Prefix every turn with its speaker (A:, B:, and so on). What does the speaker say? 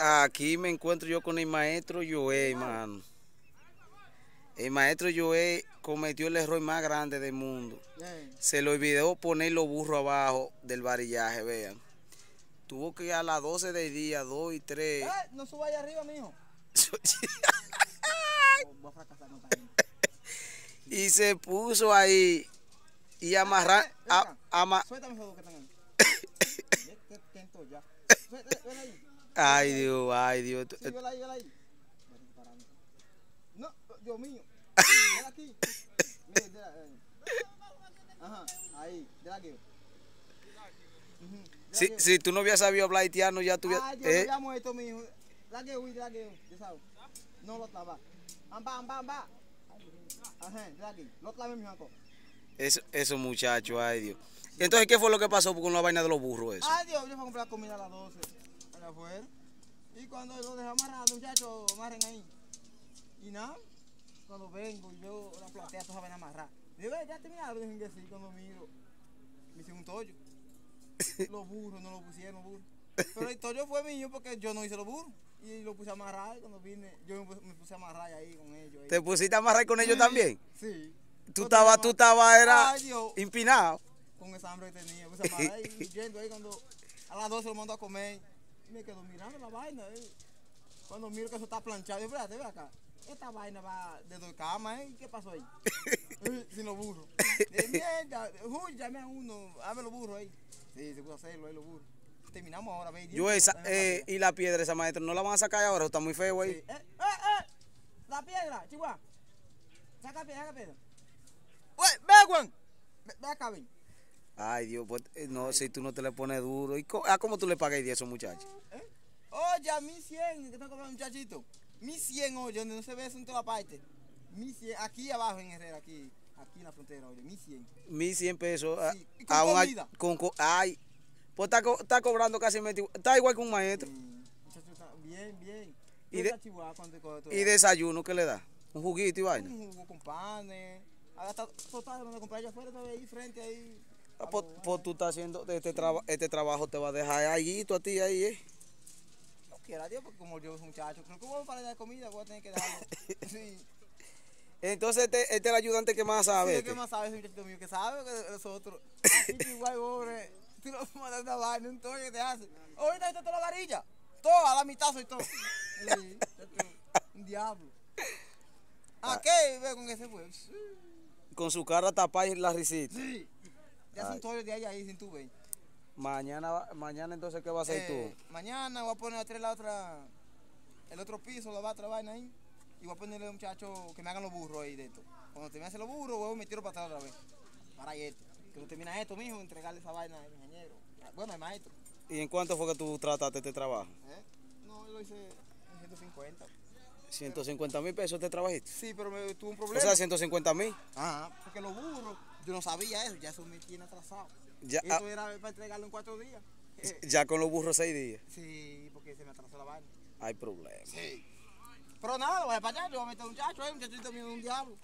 A: Aquí me encuentro yo con el maestro Joé, hermano. El maestro Joé cometió el error más grande del mundo. Se le olvidó poner los burros abajo del varillaje, vean. Tuvo que ir a las 12 del día, 2 y 3.
B: Eh, no suba allá arriba, mijo.
A: Y se puso ahí y amarrar.
B: Eh,
A: ama-
B: Suéltame que están ahí. Ya.
A: Ay, Dios, ay, Dios.
B: Sí, vela ahí, vela ahí. Vete parando. No, Dios mío. Vela aquí. Eh. Ajá, ahí, de
A: Si, tú no hubieras sabido hablar haitiano, ya tuviera.
B: Ay, Dios,
A: eh,
B: yo mijo. La que huí, de la que yo sabes. No lo clava. Amba, amba, amba. Ajá, de la que. Lo clave, mi jaco.
A: eso, esos muchachos, ay, Dios. Entonces, ¿qué fue lo que pasó con la vaina de los burros? Eso?
B: Ay, Dios, yo fui a comprar comida a las 12. Allá afuera. Y cuando lo dejé amarrado, muchachos, amarren ahí. Y nada, cuando vengo y veo la platea, todas van a amarrar. Digo, "Eh, ya terminaron, dejen que sí, cuando miro. Me hicieron un tollo. Los burros no lo pusieron, burros. Pero el tollo fue mío porque yo no hice los burros. Y lo puse a amarrar cuando vine, yo me puse, me puse a amarrar ahí con ellos. ahí.
A: ¿Te pusiste a amarrar con ellos también?
B: Sí.
A: Tú
B: Yo
A: estabas, tú estabas, era
B: Ay, Dios. Con esa hambre que tenía. Me puse a amarrar y yendo ahí cuando a las 12 lo mando a comer. Y me quedo mirando la vaina. eh. Cuando miro que eso está planchado, yo, espérate, ve acá. Esta vaina va de dos camas, ¿eh? ¿Qué pasó ahí? Eh, Sin los burros. De mierda, uy, llame a uno, hazme los burros ahí. Sí, se pudo hacerlo ahí, los burros. Terminamos ahora, ve.
A: Yo esa, eh, y la piedra esa maestra, ¿no la van a sacar ahora? Está muy feo ahí.
B: Eh, eh, eh, la piedra, chihuahua. Saca piedra, saca piedra. Ve, Juan. Ve, ve acá, ven.
A: Ay, Dios, pues, eh, no, si tú no te le pones duro. ¿Y co- ¿A cómo tú le pagas a esos muchachos?
B: ¿Eh? Oye, a 1100, que está comprando muchachito. 1100, oye, donde no se ve eso en toda parte. 1100, aquí abajo en Herrera, aquí, aquí en la frontera, oye, 1100.
A: 1100 pesos. a-
B: Sí, y con
A: a
B: comida.
A: con co- ay, pues está, co- está cobrando casi 20 Está igual que un maestro.
B: Sí, bien, bien.
A: Y
B: ¿Y
A: de-? ¿Y desayuno qué le da? ¿Un juguito y vaina?
B: Un jugo con panes. Está total, donde comprar allá afuera, está ahí frente, ahí.
A: Ah, Pues, pues tú estás haciendo, este, traba- este trabajo te va a dejar ahí, tú a ti ahí, ¿eh?
B: No quiera Dios, porque como yo soy muchacho, creo que voy allá de comida, voy a tener que darlo. sí.
A: Entonces este, este es el ayudante que más sabe.
B: Sí,
A: este.
B: ¿Qué más sabe ese muchachito mío? Que sabe que nosotros. Así que igual, pobre. Tú no mandas una vaina, un toque que te hace. Hoy necesito toda la varilla. Todo, a la mitad soy todo. Sí, un diablo. ¿A qué? Ve con ese. Sí.
A: Con su cara tapada y la risita.
B: Sí. Ya son todos de ahí, ahí sin tu ver.
A: Mañana, mañana entonces, ¿qué vas a hacer
B: Eh, mañana voy a poner a traer la otra, el otro piso, la otra vaina ahí. Y voy a ponerle a un muchacho que me hagan los burros ahí de esto. Cuando de hacer los burros, voy a me tiro para atrás otra vez. Para esto. Que no termina esto, mijo, entregarle esa vaina al ingeniero. Bueno, al maestro.
A: tú? ¿Y en cuánto fue que tú trataste este trabajo?
B: ¿eh? No, yo lo hice en 150.
A: 150 mil pesos este trabajito.
B: Sí, pero me tuvo un
A: O
B: problema.
A: sea, 150 mil.
B: Ajá, porque los burros, yo no sabía eso, ya eso me tiene atrasado.
A: Ya,
B: Esto
A: ah,
B: era para entregarlo en cuatro días.
A: Ya con los burros seis días.
B: sí, porque se me atrasó la vaina.
A: Hay problema.
B: Sí. Pero nada, lo voy a para allá, yo voy a meter un muchacho, eh, un muchachito mío un diablo.